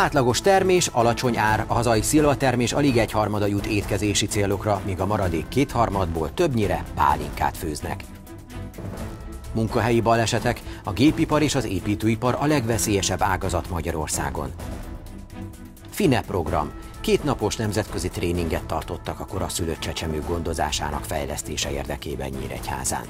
Átlagos termés, alacsony ár, a hazai szilvatermés alig egyharmada jut étkezési célokra, míg a maradék kétharmadból többnyire pálinkát főznek. Munkahelyi balesetek, a gépipar és az építőipar a legveszélyesebb ágazat Magyarországon. FINE program. Két napos nemzetközi tréninget tartottak a koraszülött csecsemő gondozásának fejlesztése érdekében Nyíregyházán.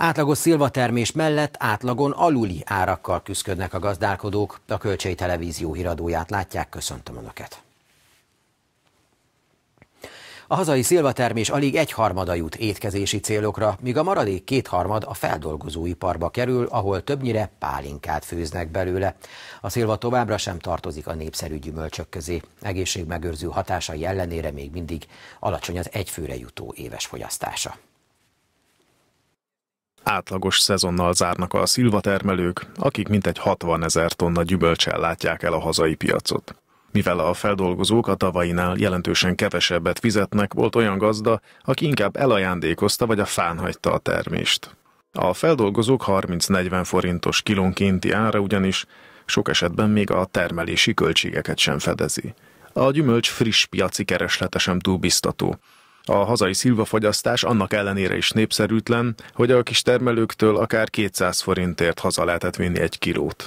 Átlagos szilvatermés mellett átlagon aluli árakkal küzdködnek a gazdálkodók. A Kölcsei Televízió híradóját látják, köszöntöm Önöket! A hazai szilvatermés alig egyharmada jut étkezési célokra, míg a maradék kétharmad a feldolgozóiparba kerül, ahol többnyire pálinkát főznek belőle. A szilva továbbra sem tartozik a népszerű gyümölcsök közé. Egészségmegőrző hatásai ellenére még mindig alacsony az egyfőre jutó éves fogyasztása. Átlagos szezonnal zárnak a szilvatermelők, akik mintegy 60 ezer tonna gyümölcsel látják el a hazai piacot. Mivel a feldolgozók a tavainál jelentősen kevesebbet fizetnek, volt olyan gazda, aki inkább elajándékozta vagy a fán hagyta a termést. A feldolgozók 30-40 forintos kilónkénti ára ugyanis sok esetben még a termelési költségeket sem fedezi. A gyümölcs friss piaci kereslete sem túl biztató. A hazai szilvafogyasztás annak ellenére is népszerűtlen, hogy a kis termelőktől akár 200 forintért haza lehetett vinni egy kilót.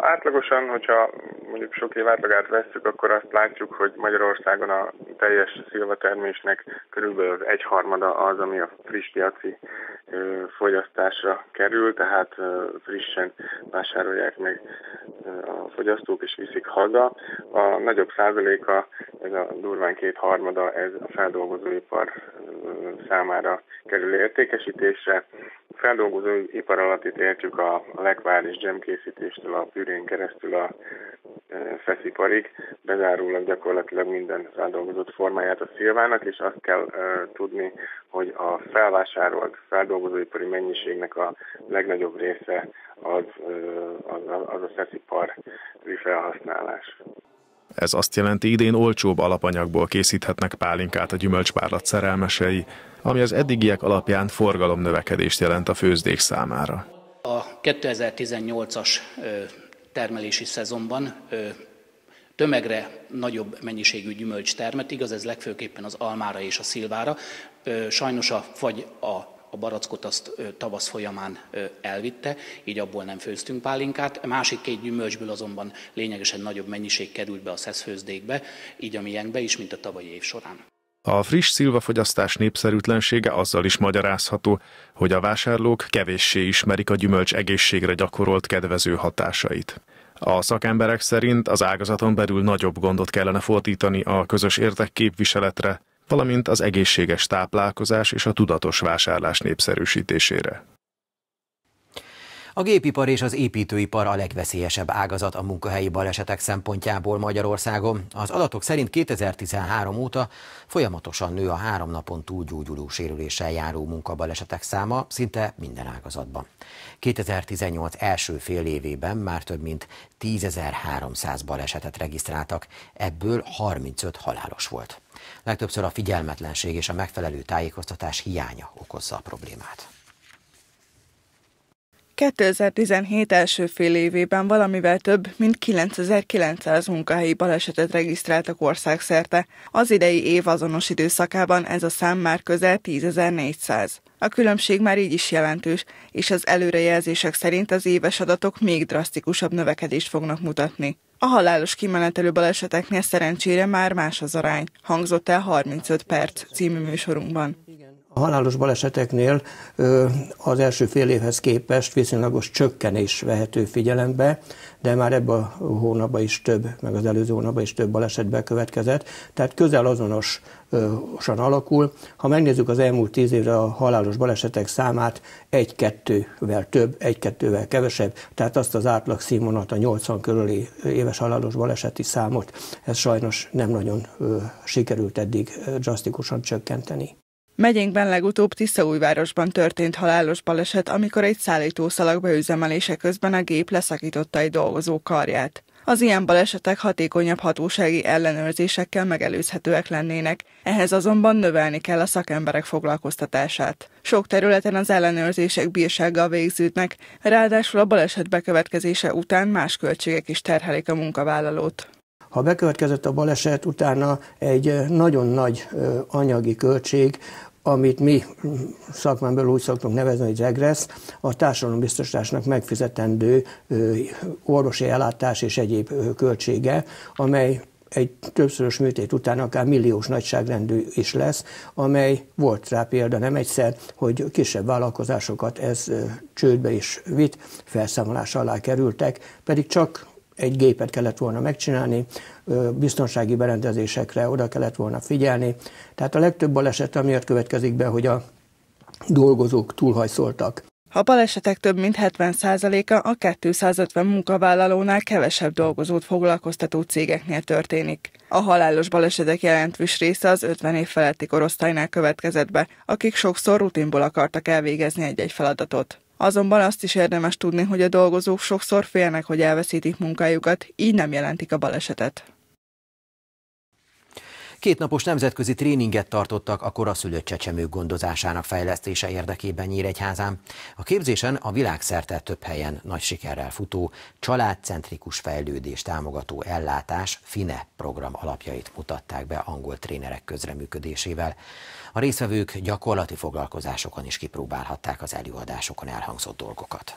Átlagosan, hogyha mondjuk sok év átlagát vesszük, akkor azt látjuk, hogy Magyarországon a teljes szilvatermésnek körülbelül egy harmada az, ami a friss piaci fogyasztásra kerül, tehát frissen vásárolják meg a fogyasztók és viszik haza. A nagyobb százaléka, ez a durván két harmada, ez a feldolgozóipar számára kerül értékesítésre. A feldolgozóipar alatt itt értjük a lekvár és dzsemkészítéstől a pürén keresztül a fesziparig, bezárólag gyakorlatilag minden feldolgozott formáját a szilvának, és azt kell tudni, hogy a felvásárolt feldolgozóipari mennyiségnek a legnagyobb része az, az, az a szeszipari felhasználás. Ez azt jelenti, idén olcsóbb alapanyagból készíthetnek pálinkát a gyümölcspárlat szerelmesei, ami az eddigiek alapján forgalomnövekedést jelent a főzdék számára. A 2018-as termelési szezonban tömegre nagyobb mennyiségű gyümölcs termet, igaz ez legfőképpen az almára és a szilvára. Sajnos a fagy a a barackot azt tavasz folyamán elvitte, így abból nem főztünk pálinkát. A másik két gyümölcsből azonban lényegesen nagyobb mennyiség került be a szeszfőzdékbe, így a miénkbe is, mint a tavalyi év során. A friss szilvafogyasztás népszerűtlensége azzal is magyarázható, hogy a vásárlók kevéssé ismerik a gyümölcs egészségre gyakorolt kedvező hatásait. A szakemberek szerint az ágazaton belül nagyobb gondot kellene fordítani a közös érdekképviseletre, valamint az egészséges táplálkozás és a tudatos vásárlás népszerűsítésére. A gépipar és az építőipar a legveszélyesebb ágazat a munkahelyi balesetek szempontjából Magyarországon. Az adatok szerint 2013 óta folyamatosan nő a három napon túlgyógyuló sérüléssel járó munkabalesetek száma szinte minden ágazatban. 2018 első fél évében már több mint 10.300 balesetet regisztráltak, ebből 35 halálos volt. Legtöbbször a figyelmetlenség és a megfelelő tájékoztatás hiánya okozza a problémát. 2017 első fél évében valamivel több, mint 9900 munkahelyi balesetet regisztráltak országszerte. Az idei év azonos időszakában ez a szám már közel 10.400. A különbség már így is jelentős, és az előrejelzések szerint az éves adatok még drasztikusabb növekedést fognak mutatni. A halálos kimenetelő baleseteknél szerencsére már más az arány, hangzott el 35 perc című műsorunkban. A halálos baleseteknél az első fél évhez képest viszonylagos csökkenés vehető figyelembe, de már ebben a hónapban is több, meg az előző hónapban is több baleset bekövetkezett, tehát közel azonosan alakul. Ha megnézzük az elmúlt tíz évre a halálos balesetek számát, egy-kettővel több, egy-kettővel kevesebb, tehát azt az átlag színvonalat, a 80 körüli éves halálos baleseti számot, ez sajnos nem nagyon sikerült eddig drasztikusan csökkenteni. Megyénkben legutóbb Tiszaújvárosban történt halálos baleset, amikor egy szállítószalag beüzemelése közben a gép leszakította egy dolgozó karját. Az ilyen balesetek hatékonyabb hatósági ellenőrzésekkel megelőzhetőek lennének, ehhez azonban növelni kell a szakemberek foglalkoztatását. Sok területen az ellenőrzések bírsággal végződnek, ráadásul a baleset bekövetkezése után más költségek is terhelik a munkavállalót. Ha bekövetkezett a baleset, utána egy nagyon nagy anyagi költség, amit mi szakmán úgy szoktunk nevezni, hogy regressz, a társadalombiztosításnak megfizetendő orvosi ellátás és egyéb költsége, amely egy többszörös műtét után akár milliós nagyságrendű is lesz, amely volt rá példa nem egyszer, hogy kisebb vállalkozásokat ez csődbe is vitt, felszámolás alá kerültek, pedig csak egy gépet kellett volna megcsinálni, biztonsági berendezésekre oda kellett volna figyelni. Tehát a legtöbb baleset amiatt következik be, hogy a dolgozók túlhajszoltak. A balesetek több mint 70%-a a 250 munkavállalónál kevesebb dolgozót foglalkoztató cégeknél történik. A halálos balesetek jelentős része az 50 év feletti korosztálynál következett be, akik sokszor rutinból akartak elvégezni egy-egy feladatot. Azonban azt is érdemes tudni, hogy a dolgozók sokszor félnek, hogy elveszítik munkájukat, így nem jelentik a balesetet. Kétnapos nemzetközi tréninget tartottak a koraszülött csecsemők gondozásának fejlesztése érdekében Nyíregyházán. A képzésen a világszerte több helyen nagy sikerrel futó családcentrikus fejlődés támogató ellátás FINE program alapjait mutatták be angol trénerek közreműködésével. A résztvevők gyakorlati foglalkozásokon is kipróbálhatták az előadásokon elhangzott dolgokat.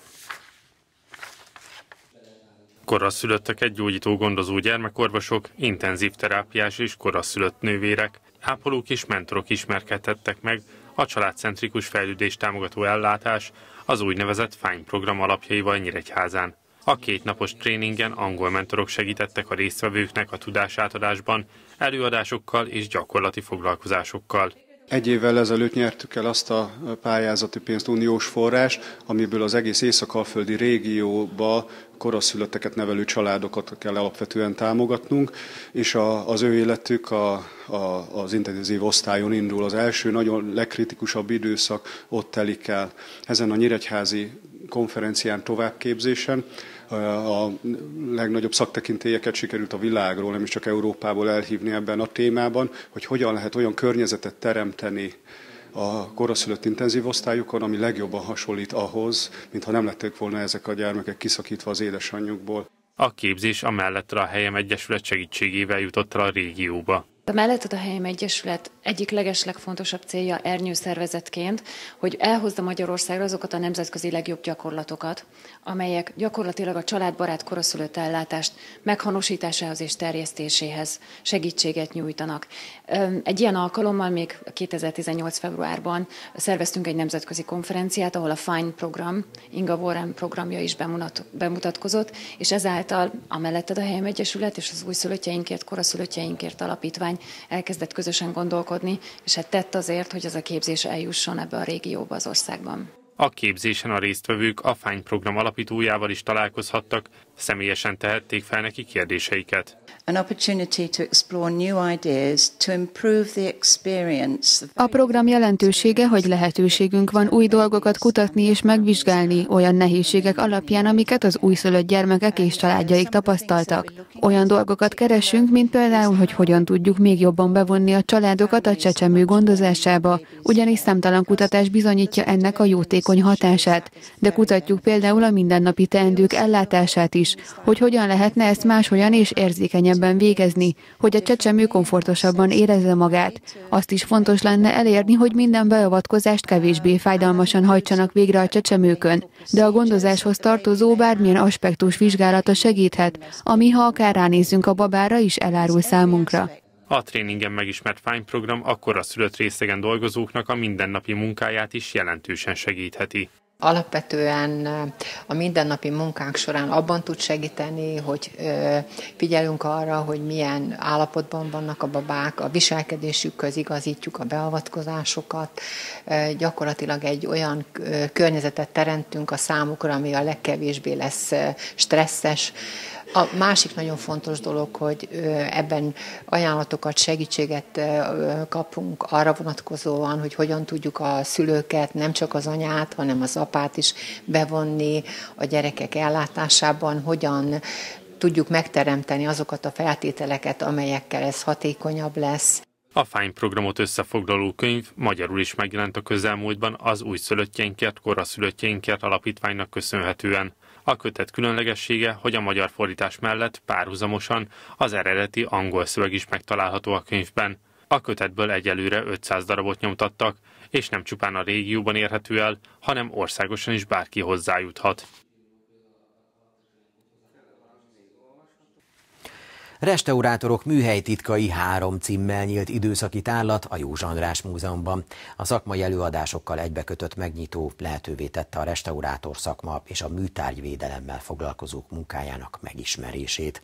Koraszülötteket gyógyító gondozó gyermekorvosok, intenzív terápiás és koraszülött nővérek, ápolók és mentorok ismerkedtettek meg a családcentrikus fejlődés támogató ellátás az úgynevezett FINE program alapjaival Nyíregyházán. A két napos tréningen angol mentorok segítettek a résztvevőknek a tudásátadásban, előadásokkal és gyakorlati foglalkozásokkal. Egy évvel ezelőtt nyertük el azt a pályázati pénzt, uniós forrás, amiből az egész észak-alföldi régióba koraszülötteket nevelő családokat kell alapvetően támogatnunk, és a, az ő életük a, a, az intenzív osztályon indul. Az első, nagyon legkritikusabb időszak ott telik el. Ezen a Nyíregyházi konferencián továbbképzésen a legnagyobb szaktekintélyeket sikerült a világról, nem is csak Európából elhívni ebben a témában, hogy hogyan lehet olyan környezetet teremteni a koraszülött intenzív osztályokon, ami legjobban hasonlít ahhoz, mintha nem lettek volna ezek a gyermekek kiszakítva az édesanyjukból. A képzés a mellettre a helyem egyesület segítségével jutott el a régióba. A Melletted a Helyem Egyesület egyik legeslegfontosabb célja ernyőszervezetként, hogy elhozza Magyarországra azokat a nemzetközi legjobb gyakorlatokat, amelyek gyakorlatilag a családbarát koraszülött ellátást meghonosításához és terjesztéséhez segítséget nyújtanak. Egy ilyen alkalommal még 2018. februárban szerveztünk egy nemzetközi konferenciát, ahol a FINE program, Inga Warren programja is bemutatkozott, és ezáltal a Melletted a Helyem Egyesület és az újszülöttjeinkért, koraszülöttjeinkért alapítvány kormány elkezdett közösen gondolkodni, és hát tett azért, hogy ez a képzés eljusson ebbe a régióba az országban. A képzésen a résztvevők a FINE program alapítójával is találkozhattak, személyesen tehették fel neki kérdéseiket. A program jelentősége, hogy lehetőségünk van új dolgokat kutatni és megvizsgálni olyan nehézségek alapján, amiket az újszülött gyermekek és családjaik tapasztaltak. Olyan dolgokat keresünk, mint például, hogy hogyan tudjuk még jobban bevonni a családokat a csecsemő gondozásába, ugyanis számtalan kutatás bizonyítja ennek a jótékony hatását, de kutatjuk például a mindennapi teendők ellátását is, hogy hogyan lehetne ezt máshogyan és érzékenyebben végezni, hogy a csecsemő komfortosabban érezze magát. Azt is fontos lenne elérni, hogy minden beavatkozást kevésbé fájdalmasan hajtsanak végre a csecsemőkön, de a gondozáshoz tartozó bármilyen aspektus vizsgálata segíthet, ami ha akár ránézzünk a babára is elárul számunkra. A tréningen megismert Fine program akkor a szülött részegen dolgozóknak a mindennapi munkáját is jelentősen segítheti. Alapvetően a mindennapi munkánk során abban tud segíteni, hogy figyelünk arra, hogy milyen állapotban vannak a babák, a viselkedésükhöz igazítjuk a beavatkozásokat, gyakorlatilag egy olyan környezetet teremtünk a számukra, ami a legkevésbé lesz stresszes, a másik nagyon fontos dolog, hogy ebben ajánlatokat, segítséget kapunk arra vonatkozóan, hogy hogyan tudjuk a szülőket, nem csak az anyát, hanem az apát is bevonni a gyerekek ellátásában, hogyan tudjuk megteremteni azokat a feltételeket, amelyekkel ez hatékonyabb lesz. A Fány programot összefoglaló könyv magyarul is megjelent a közelmúltban az új szülöttjeinkért, koraszülöttjeinkért alapítványnak köszönhetően. A kötet különlegessége, hogy a magyar fordítás mellett párhuzamosan az eredeti angol szöveg is megtalálható a könyvben. A kötetből egyelőre 500 darabot nyomtattak, és nem csupán a régióban érhető el, hanem országosan is bárki hozzájuthat. Restaurátorok műhelytitkai három címmel nyílt időszaki tárlat a József András Múzeumban. A szakmai előadásokkal egybekötött megnyitó lehetővé tette a restaurátor szakma és a műtárgyvédelemmel foglalkozók munkájának megismerését.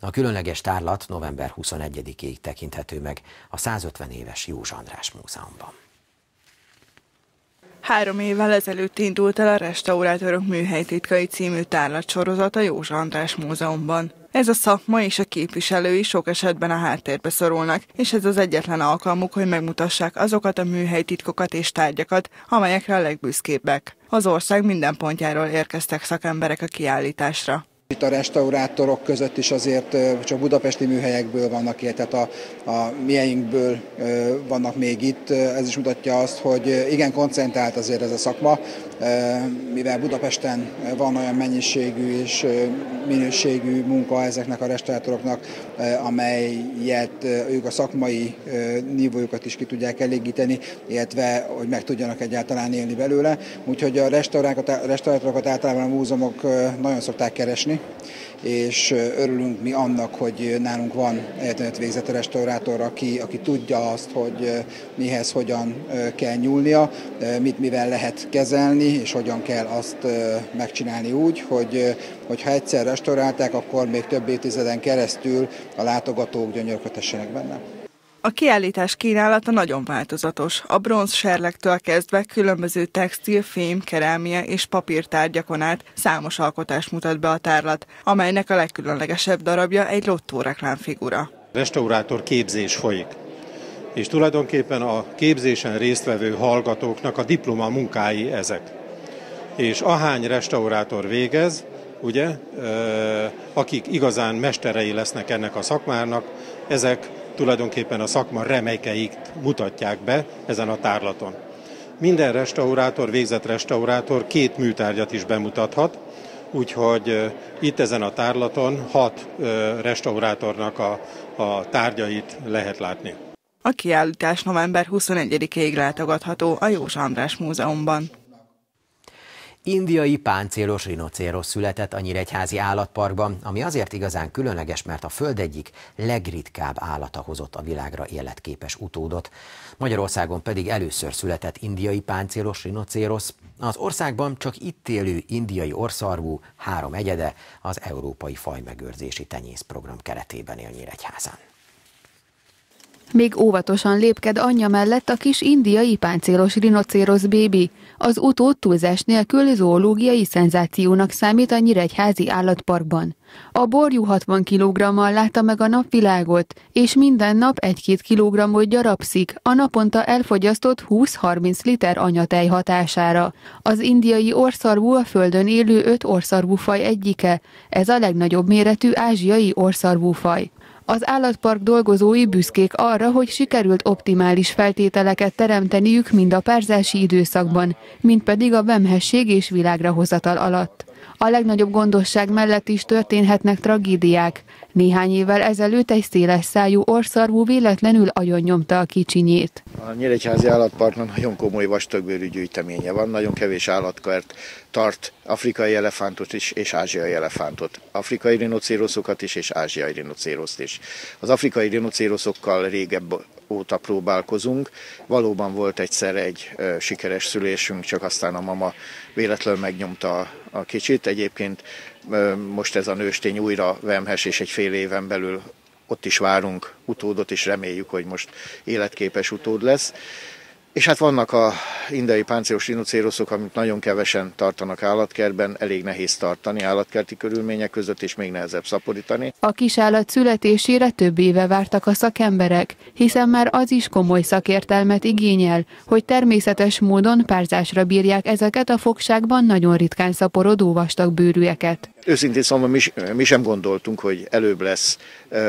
A különleges tárlat november 21-ig tekinthető meg a 150 éves József András Múzeumban. Három évvel ezelőtt indult el a Restaurátorok Műhelytitkai című tárlatsorozat a József András Múzeumban. Ez a szakma és a képviselői sok esetben a háttérbe szorulnak, és ez az egyetlen alkalmuk, hogy megmutassák azokat a műhelytitkokat és tárgyakat, amelyekre a legbüszkébbek. Az ország minden pontjáról érkeztek szakemberek a kiállításra. Itt a restaurátorok között is azért csak budapesti műhelyekből vannak ilyen, tehát a, a mieinkből vannak még itt. Ez is mutatja azt, hogy igen koncentrált azért ez a szakma, mivel Budapesten van olyan mennyiségű és minőségű munka ezeknek a restaurátoroknak, amelyet ők a szakmai nívójukat is ki tudják elégíteni, illetve hogy meg tudjanak egyáltalán élni belőle. Úgyhogy a restaurátorokat általában a múzeumok nagyon szokták keresni, és örülünk mi annak, hogy nálunk van egyetemet végzett restaurátor, aki, aki tudja azt, hogy mihez hogyan kell nyúlnia, mit mivel lehet kezelni, és hogyan kell azt megcsinálni úgy, hogy, hogy ha egyszer restaurálták, akkor még több évtizeden keresztül a látogatók gyönyörködhessenek benne. A kiállítás kínálata nagyon változatos. A bronz serlektől kezdve különböző textil, fém, kerámia és papírtárgyakon át számos alkotást mutat be a tárlat, amelynek a legkülönlegesebb darabja egy lottó reklámfigura. Restaurátor képzés folyik és tulajdonképpen a képzésen résztvevő hallgatóknak a diploma munkái ezek. És ahány restaurátor végez, ugye, akik igazán mesterei lesznek ennek a szakmának, ezek tulajdonképpen a szakma remekeit mutatják be ezen a tárlaton. Minden restaurátor, végzett restaurátor két műtárgyat is bemutathat, úgyhogy itt ezen a tárlaton hat restaurátornak a, a tárgyait lehet látni. A kiállítás november 21-ig látogatható a József András Múzeumban. Indiai páncélos rinocéros született a Nyíregyházi állatparkban, ami azért igazán különleges, mert a föld egyik legritkább állata hozott a világra életképes utódot. Magyarországon pedig először született indiai páncélos rinocéros. Az országban csak itt élő indiai orszarvú három egyede az Európai Fajmegőrzési Tenyészprogram keretében él Nyíregyházán. Még óvatosan lépked anyja mellett a kis indiai páncélos rinocéros bébi. Az utód túlzás nélkül zoológiai szenzációnak számít a Nyíregyházi állatparkban. A borjú 60 kg-mal látta meg a napvilágot, és minden nap 1-2 kg-ot gyarapszik, a naponta elfogyasztott 20-30 liter anyatej hatására. Az indiai orszarvú a földön élő öt orszarvúfaj egyike, ez a legnagyobb méretű ázsiai orszarvúfaj. Az állatpark dolgozói büszkék arra, hogy sikerült optimális feltételeket teremteniük mind a párzási időszakban, mind pedig a vemhesség és világra hozatal alatt. A legnagyobb gondosság mellett is történhetnek tragédiák. Néhány évvel ezelőtt egy széles szájú orszarvú véletlenül nyomta a kicsinyét. A Nyíregyházi állatparknak nagyon komoly vastagbőrű gyűjteménye van, nagyon kevés állatkert tart afrikai elefántot is és ázsiai elefántot. Afrikai rinocéroszokat is és ázsiai rinocéroszt is. Az afrikai rinocéroszokkal régebb óta próbálkozunk. Valóban volt egyszer egy sikeres szülésünk, csak aztán a mama véletlenül megnyomta a kicsit. Egyébként most ez a nőstény újra vemhes, és egy fél éven belül ott is várunk utódot, és reméljük, hogy most életképes utód lesz. És hát vannak a indiai páncélos rinocéroszok, amit nagyon kevesen tartanak állatkertben, elég nehéz tartani állatkerti körülmények között, és még nehezebb szaporítani. A kisállat születésére több éve vártak a szakemberek, hiszen már az is komoly szakértelmet igényel, hogy természetes módon párzásra bírják ezeket a fogságban nagyon ritkán szaporodó vastag bőrűeket. Őszintén szóval mi, mi sem gondoltunk, hogy előbb lesz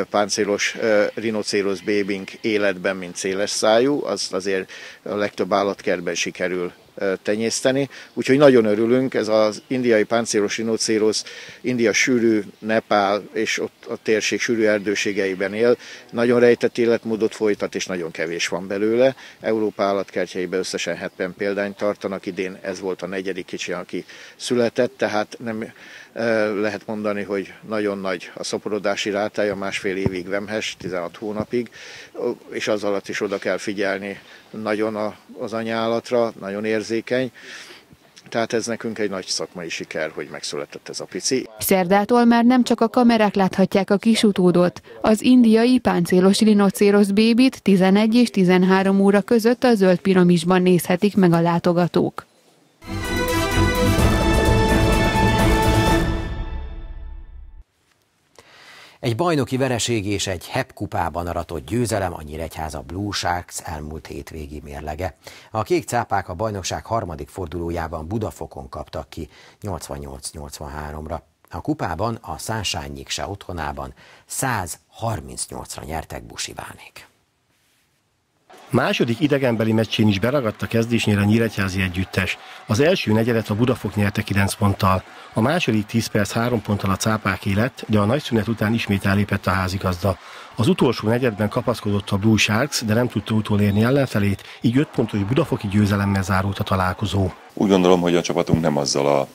páncélos rinocéros bébink életben, mint széles szájú, az azért a legtöbb állatkertben sikerül tenyészteni. Úgyhogy nagyon örülünk, ez az indiai páncélos rinocérosz, India sűrű, Nepál és ott a térség sűrű erdőségeiben él. Nagyon rejtett életmódot folytat, és nagyon kevés van belőle. Európa állatkertjeiben összesen 70 példányt tartanak, idén ez volt a negyedik kicsi, aki született, tehát nem lehet mondani, hogy nagyon nagy a szaporodási rátája, másfél évig vemhes, 16 hónapig, és az alatt is oda kell figyelni nagyon az anyállatra, nagyon érzékeny. Tehát ez nekünk egy nagy szakmai siker, hogy megszületett ez a pici. Szerdától már nem csak a kamerák láthatják a kis utódot. Az indiai páncélos rinocéros bébit 11 és 13 óra között a zöld piramisban nézhetik meg a látogatók. Egy bajnoki vereség és egy HEP kupában aratott győzelem a Nyíregyháza Blue Sharks elmúlt hétvégi mérlege. A kék cápák a bajnokság harmadik fordulójában Budafokon kaptak ki 88-83-ra. A kupában a Szánsánynyik se otthonában 138-ra nyertek Busivánék. Második idegenbeli meccsén is beragadt a kezdésnél a Nyíregyházi együttes. Az első negyedet a Budafok nyerte 9 ponttal. A második 10 perc 3 ponttal a cápák élet, de a nagy szünet után ismét elépett a házigazda. Az utolsó negyedben kapaszkodott a Blue Sharks, de nem tudta utolérni ellenfelét, így 5 pontos budafoki győzelemmel zárult a találkozó. Úgy gondolom, hogy a csapatunk nem azzal a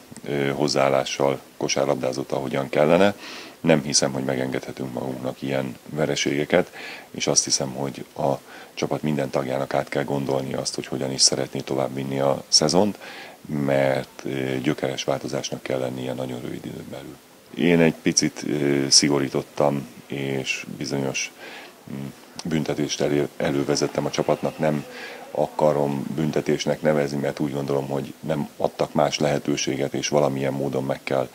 hozzáállással kosárlabdázott, ahogyan kellene. Nem hiszem, hogy megengedhetünk magunknak ilyen vereségeket, és azt hiszem, hogy a csapat minden tagjának át kell gondolni azt, hogy hogyan is szeretné tovább vinni a szezont, mert gyökeres változásnak kell lennie nagyon rövid időn belül. Én egy picit szigorítottam, és bizonyos mm, büntetést elő, elővezettem a csapatnak, nem akarom büntetésnek nevezni, mert úgy gondolom, hogy nem adtak más lehetőséget, és valamilyen módon meg kell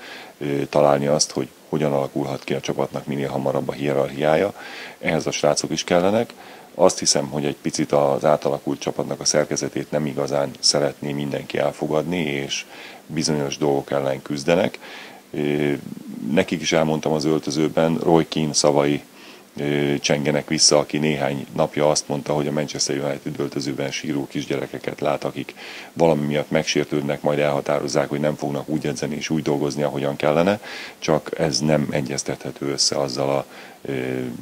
találni azt, hogy hogyan alakulhat ki a csapatnak minél hamarabb a hierarchiája. Ehhez a srácok is kellenek. Azt hiszem, hogy egy picit az átalakult csapatnak a szerkezetét nem igazán szeretné mindenki elfogadni, és bizonyos dolgok ellen küzdenek. Nekik is elmondtam az öltözőben, Roy Keane szavai csengenek vissza, aki néhány napja azt mondta, hogy a Manchester United öltözőben síró kisgyerekeket lát, akik valami miatt megsértődnek, majd elhatározzák, hogy nem fognak úgy edzeni és úgy dolgozni, ahogyan kellene, csak ez nem egyeztethető össze azzal a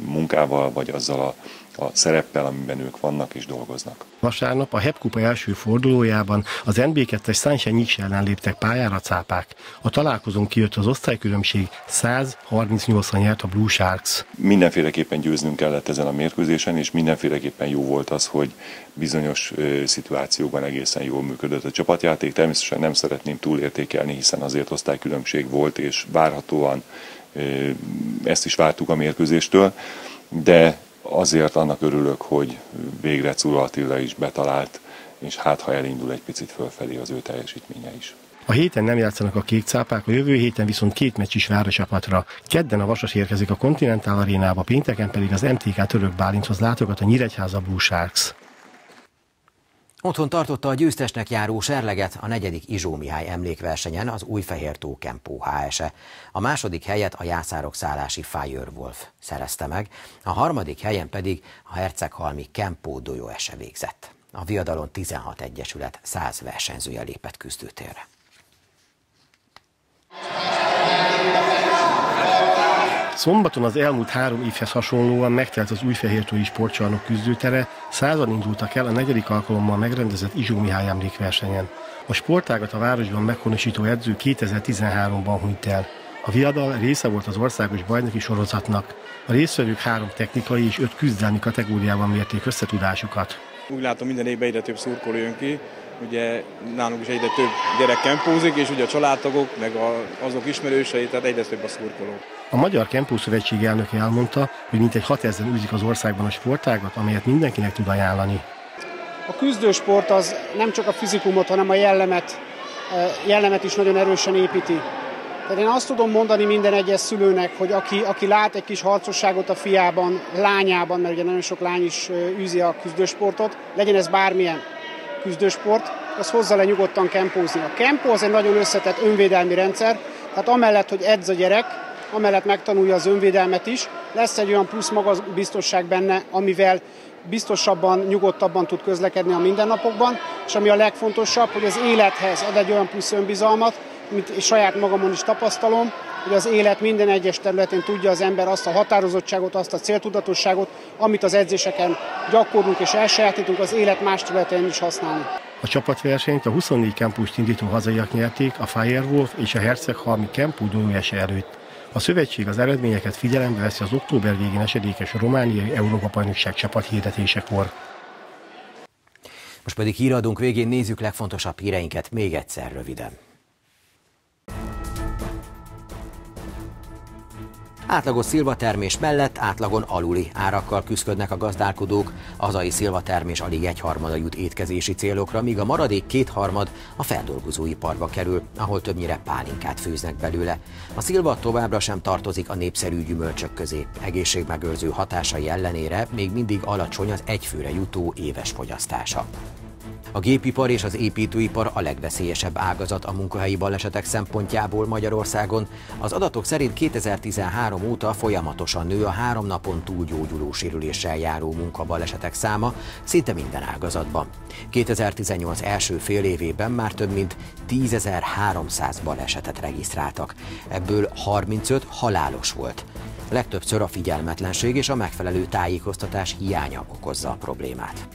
munkával, vagy azzal a a szereppel, amiben ők vannak és dolgoznak. Vasárnap a HEP Kupa első fordulójában az NB2-es Sunshine ellen léptek pályára cápák. A találkozón kijött az osztálykülönbség 138 nyert a Blue Sharks. Mindenféleképpen győznünk kellett ezen a mérkőzésen, és mindenféleképpen jó volt az, hogy bizonyos ö, szituációkban egészen jól működött a csapatjáték. Természetesen nem szeretném túlértékelni, hiszen azért osztálykülönbség volt, és várhatóan ö, ezt is vártuk a mérkőzéstől, de azért annak örülök, hogy végre Cura Attila is betalált, és hát ha elindul egy picit fölfelé az ő teljesítménye is. A héten nem játszanak a kék cápák, a jövő héten viszont két meccs is vár a csapatra. Kedden a Vasas érkezik a Continental arénába, pénteken pedig az MTK Török Bálinthoz látogat a Nyíregyháza Blue Sharks. Otthon tartotta a győztesnek járó serleget a negyedik Izsó Mihály emlékversenyen az Újfehértó Kempó HSE. A második helyet a jászárok szállási Firewolf szerezte meg, a harmadik helyen pedig a Herceghalmi Kempó Dojóese végzett. A viadalon 16 egyesület 100 versenyzője lépett küzdőtérre. Szombaton az elmúlt három évhez hasonlóan megtelt az újfehértói sportcsarnok küzdőtere, százan indultak el a negyedik alkalommal megrendezett Izsó Mihály emlékversenyen. A sportágat a városban meghonosító edző 2013-ban hunyt el. A viadal része volt az országos bajnoki sorozatnak. A résztvevők három technikai és öt küzdelmi kategóriában mérték összetudásukat. Úgy látom, minden évben egyre több szurkoló jön ki, ugye nálunk is egyre több gyerek kempózik, és ugye a családtagok, meg azok ismerősei, tehát egyre több a szurkoló. A Magyar Kempó Szövetség elnöke elmondta, hogy mintegy 6000 űzik az országban a sportágat, amelyet mindenkinek tud ajánlani. A küzdősport az nem csak a fizikumot, hanem a jellemet, jellemet is nagyon erősen építi. Tehát én azt tudom mondani minden egyes szülőnek, hogy aki, aki lát egy kis harcosságot a fiában, lányában, mert ugye nagyon sok lány is űzi a küzdősportot, legyen ez bármilyen küzdősport, az hozza le nyugodtan kempózni. A kempó az egy nagyon összetett önvédelmi rendszer, Tehát amellett, hogy edz a gyerek, amellett megtanulja az önvédelmet is, lesz egy olyan plusz magabiztosság benne, amivel biztosabban, nyugodtabban tud közlekedni a mindennapokban, és ami a legfontosabb, hogy az élethez ad egy olyan plusz önbizalmat, mint saját magamon is tapasztalom, hogy az élet minden egyes területén tudja az ember azt a határozottságot, azt a céltudatosságot, amit az edzéseken gyakorlunk és elsajátítunk, az élet más területén is használni. A csapatversenyt a 24 kampust indító hazaiak nyerték a Firewolf és a Herceghalmi Kempú előtt. A szövetség az eredményeket figyelembe veszi az október végén esedékes romániai Európa-bajnokság csapat hirdetésekor. Most pedig híradunk végén nézzük legfontosabb híreinket még egyszer röviden. Átlagos szilvatermés mellett átlagon aluli árakkal küzdködnek a gazdálkodók, hazai szilvatermés alig egyharmada jut étkezési célokra, míg a maradék kétharmad a feldolgozóiparba kerül, ahol többnyire pálinkát főznek belőle. A szilva továbbra sem tartozik a népszerű gyümölcsök közé. Egészségmegőrző hatásai ellenére még mindig alacsony az egyfőre jutó éves fogyasztása. A gépipar és az építőipar a legveszélyesebb ágazat a munkahelyi balesetek szempontjából Magyarországon. Az adatok szerint 2013 óta folyamatosan nő a három napon túl gyógyuló sérüléssel járó munkabalesetek száma szinte minden ágazatban. 2018 első fél évében már több mint 10.300 balesetet regisztráltak, ebből 35 halálos volt. Legtöbbször a figyelmetlenség és a megfelelő tájékoztatás hiánya okozza a problémát.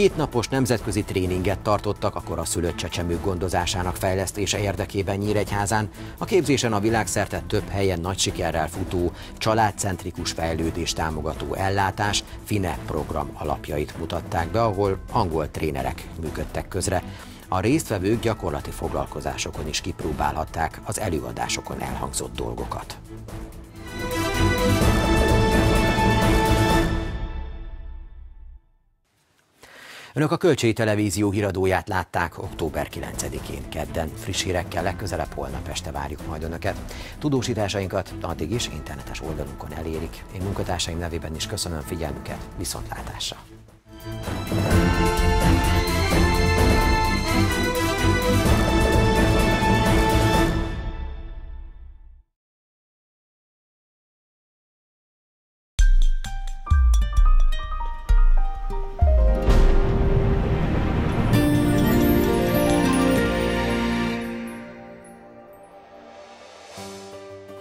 Két napos nemzetközi tréninget tartottak a koraszülött csecsemők gondozásának fejlesztése érdekében Nyíregyházán. A képzésen a világszerte több helyen nagy sikerrel futó, családcentrikus fejlődés támogató ellátás FINE program alapjait mutatták be, ahol angol trénerek működtek közre. A résztvevők gyakorlati foglalkozásokon is kipróbálhatták az előadásokon elhangzott dolgokat. Önök a Kölcsei Televízió híradóját látták október 9-én kedden. Friss hírekkel legközelebb holnap este várjuk majd Önöket. Tudósításainkat addig is internetes oldalunkon elérik. Én munkatársaim nevében is köszönöm figyelmüket, viszontlátásra!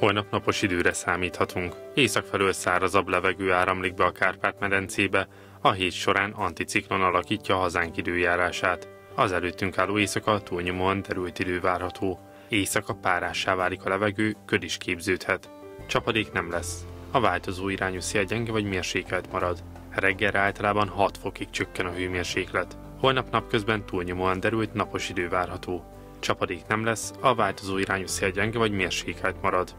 Holnap napos időre számíthatunk. Észak felől szárazabb levegő áramlik be a Kárpát-medencébe, a hét során anticiklon alakítja hazánk időjárását. Az előttünk álló éjszaka túlnyomóan derült idő várható. Éjszaka párássá válik a levegő, köd is képződhet. Csapadék nem lesz. A változó irányú szél gyenge vagy mérsékelt marad. Reggel általában 6 fokig csökken a hőmérséklet. Holnap napközben túlnyomóan derült napos idő várható. Csapadék nem lesz, a változó irányú szél gyenge vagy mérsékelt marad.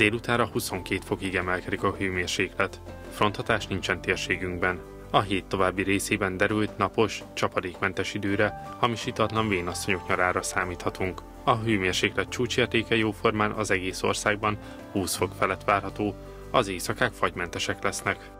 Délutára 22 fokig emelkedik a hőmérséklet. Fronthatás nincsen térségünkben. A hét további részében derült, napos, csapadékmentes időre, hamisítatlan vénasszonyok nyarára számíthatunk. A hőmérséklet csúcsértéke jóformán az egész országban 20 fok felett várható, az éjszakák fagymentesek lesznek.